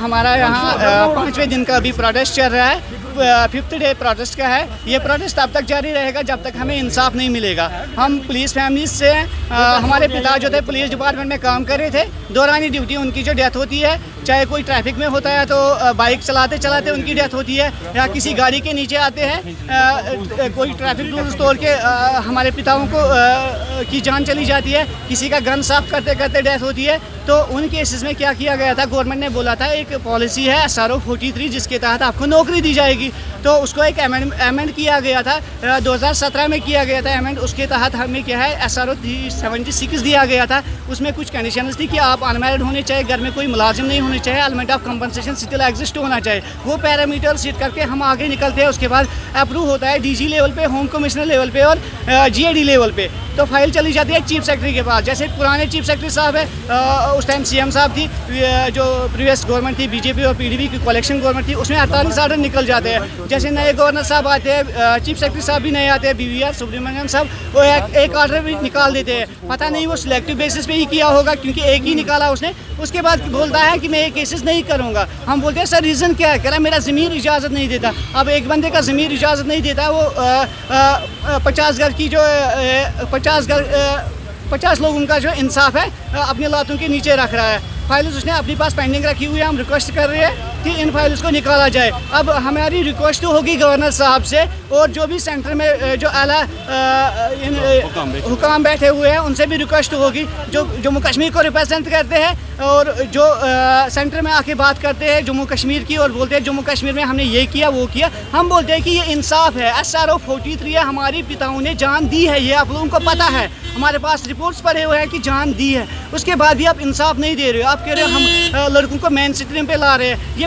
हमारा यहाँ पाँचवें दिन का अभी प्रोटेस्ट चल रहा है। फिफ्थ डे प्रोटेस्ट का है। ये प्रोटेस्ट तब तक जारी रहेगा जब तक हमें इंसाफ नहीं मिलेगा। हम पुलिस फैमिली से आ, हमारे पिता जो थे पुलिस डिपार्टमेंट में काम कर रहे थे दौरानी ड्यूटी उनकी जो डेथ होती है चाहे कोई ट्रैफ़िक में होता है तो बाइक चलाते चलाते उनकी डेथ होती है या किसी गाड़ी के नीचे आते हैं कोई ट्रैफ़िक रूल्स तोड़ के आ, हमारे पिताओं को आ, की जान चली जाती है किसी का गन साफ़ करते करते डेथ होती है तो उन केसेस में क्या किया गया था? गवर्नमेंट ने बोला था एक पॉलिसी है एस आर जिसके तहत आपको नौकरी दी जाएगी। तो उसको एक अमेंड किया गया था। 2017 में किया गया था अमेंड उसके तहत हमें क्या है एस आर ओ दिया गया था। उसमें कुछ कंडीशन थी कि आप अनमेरिड होने चाहिए, घर में कोई मुलाजिम नहीं होने चाहिए element of compensation still exist होना चाहिए। वो पैरामीटर सीट करके हम आगे निकलते हैं। उसके बाद अप्रूव होता है डीजी लेवल पे होम कमिश्नर लेवल पे और जी लेवल पे। तो फ़ाइल चली जाती है चीफ सेक्रेटरी के पास। जैसे पुराने चीफ सेक्रेटरी साहब है उस टाइम सीएम साहब थी जो प्रीवियस गवर्नमेंट थी बीजेपी और पीडीपी की कलेक्शन गवर्नमेंट थी उसमें अड़तालीस आर्डर निकल जाते हैं। जैसे नए गवर्नर साहब आते हैं चीफ सेक्रेटरी साहब भी नए आते हैं बी वी आर सुब्रमण्यम साहब वो एक, एक आर्डर भी निकाल देते हैं। पता नहीं वो सिलेक्टिव बेसिस पे ही किया होगा क्योंकि एक ही निकाला उसने। उसके बाद बोलता है कि मैं ये केसेस नहीं करूँगा। हम बोलते हैं सर रीज़न क्या है? कह रहा मेरा ज़मीर इजाज़त नहीं देता। अब एक बंदे का ज़मीर इजाज़त नहीं देता वो पचास घर की जो पचास घर पचास लोगों का जो इंसाफ है अपनी लातों के नीचे रख रहा है। फ़ाइल उसने अपने पास पेंडिंग रखी हुई है, हम रिक्वेस्ट कर रहे हैं। कि इन फाइल्स को निकाला जाए। अब हमारी रिक्वेस्ट होगी गवर्नर साहब से और जो भी सेंटर में जो आला हुकाम बैठे हुए हैं। उनसे भी रिक्वेस्ट होगी। जो जम्मू कश्मीर को रिप्रेजेंट करते हैं और जो आ, सेंटर में आके बात करते हैं जम्मू कश्मीर की और बोलते हैं जम्मू कश्मीर में हमने ये किया वो किया। हम बोलते हैं कि ये इंसाफ है। S R O forty three है हमारी पिताओं ने जान दी है ये आप लोगों को पता है। हमारे पास रिपोर्ट्स पड़े हुए हैं कि जान दी है। उसके बाद भी आप इंसाफ नहीं दे रहे हो। आप कह रहे हो हम लड़कों को मेन स्ट्रीम पे ला रहे हैं। ये